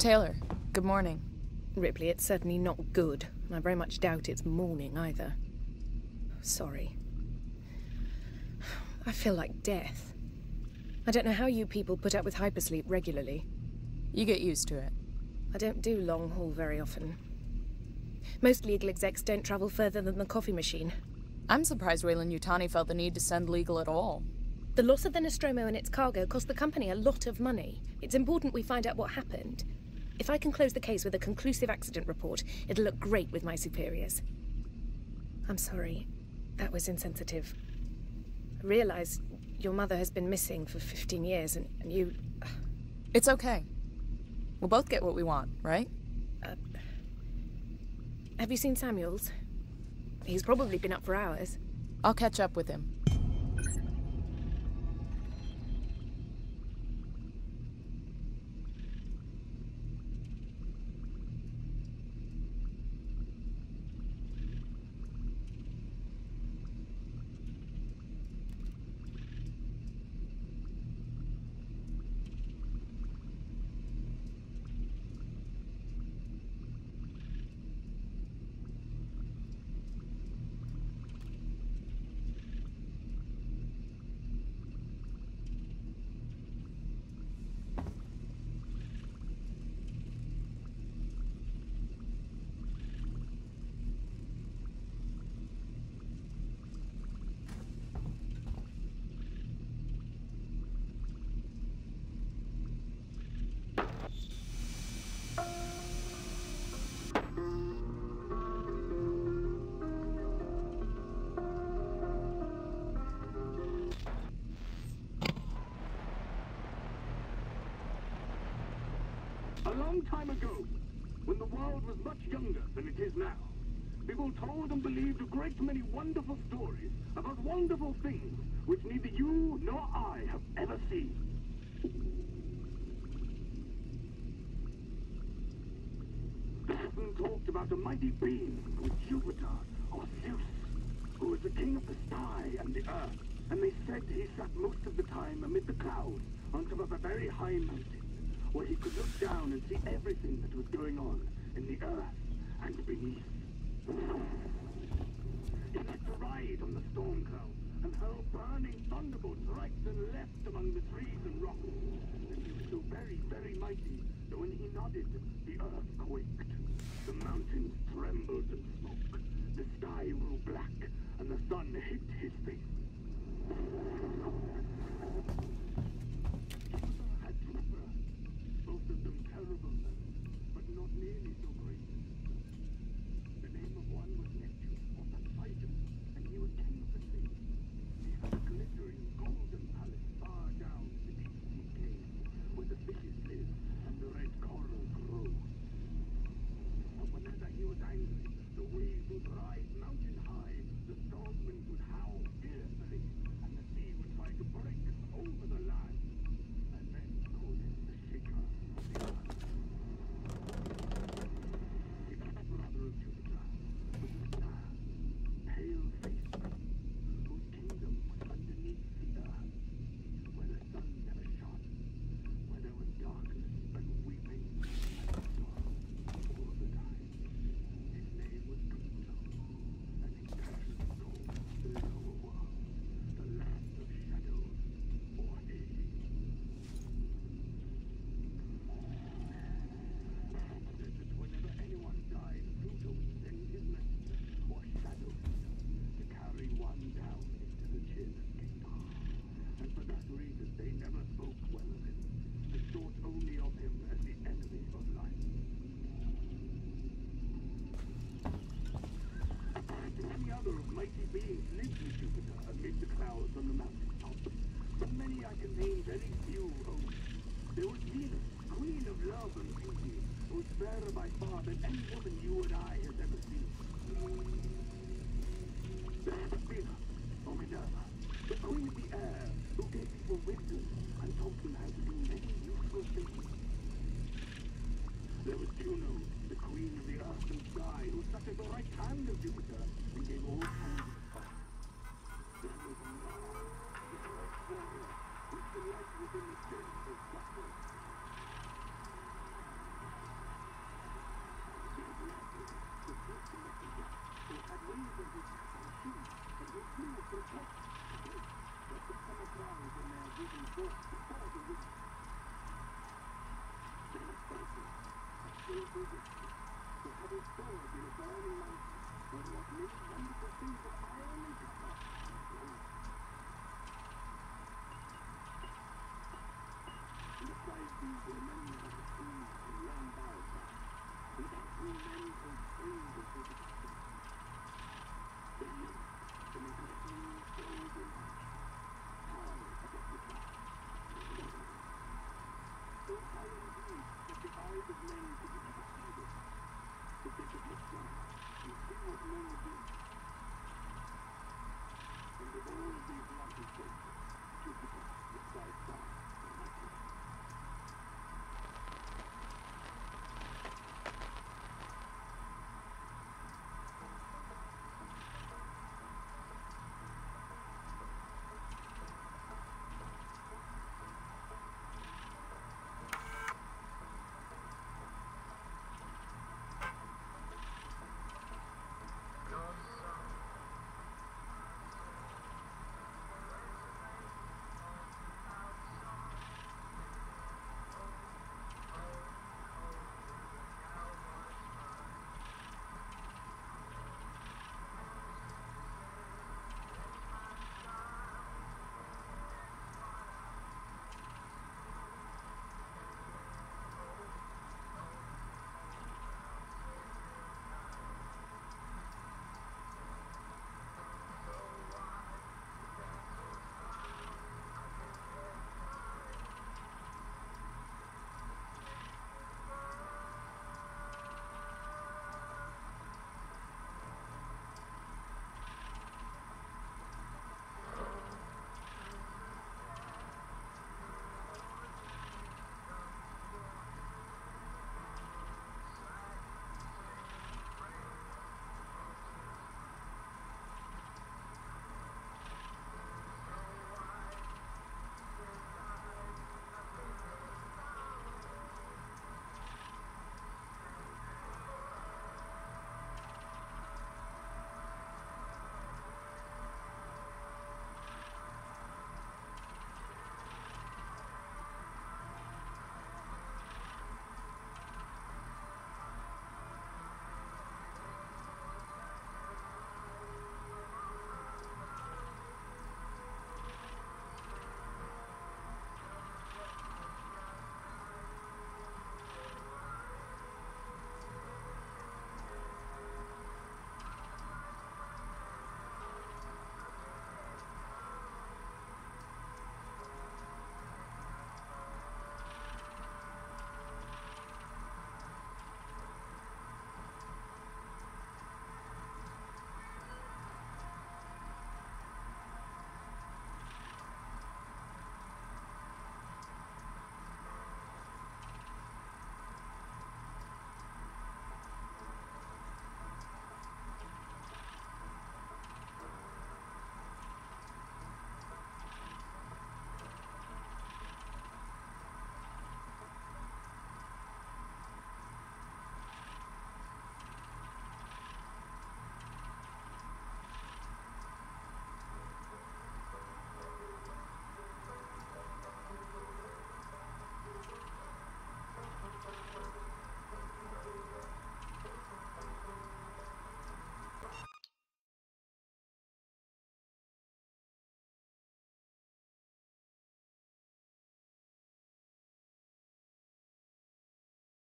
Taylor, good morning. Ripley, it's certainly not good, and I very much doubt it's morning either. Sorry. I feel like death. I don't know how you people put up with hypersleep regularly. You get used to it. I don't do long haul very often. Most legal execs don't travel further than the coffee machine. I'm surprised Weyland-Yutani felt the need to send legal at all. The loss of the Nostromo and its cargo cost the company a lot of money. It's important we find out what happened. If I can close the case with a conclusive accident report, it'll look great with my superiors. I'm sorry. That was insensitive. I realize your mother has been missing for 15 years, and, and you... It's okay. We'll both get what we want, right? Uh, have you seen Samuels? He's probably been up for hours. I'll catch up with him. A long time ago, when the world was much younger than it is now, people told and believed a great many wonderful stories about wonderful things which neither you nor I have ever seen. Person talked about a mighty being called Jupiter or Zeus, who was the king of the sky and the earth, and they said he sat most of the time amid the clouds on top of a very high mountain where he could look down and see everything that was going on in the earth and beneath. He liked to ride on the storm cloud and hurl burning thunderbolts right and left among the trees and rocks. And he was so very, very mighty that when he nodded, the earth quaked. The mountains trembled and smoke. The sky grew black, and the sun hid his face. Can name very few only. There was Venus, queen of love and beauty, who was fairer by far than any woman you and I have ever seen. There was Venus, or Minerva, the queen of the air, who gave people wisdom and taught them how to do many useful things. There was Juno, the queen of the earth and sky, who sat at the right hand of Jupiter and gave all kinds of advice. There was Mars, the great warrior, whose delight was in the death of battle. Resistance that